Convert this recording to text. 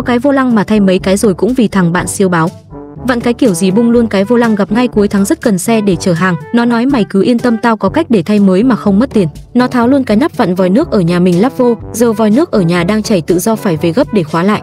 có cái vô lăng mà thay mấy cái rồi cũng vì thằng bạn siêu báo. Vặn cái kiểu gì bung luôn cái vô lăng gặp ngay cuối tháng rất cần xe để chở hàng. Nó nói mày cứ yên tâm, tao có cách để thay mới mà không mất tiền. Nó tháo luôn cái nắp vặn vòi nước ở nhà mình lắp vô, giờ vòi nước ở nhà đang chảy tự do phải về gấp để khóa lại.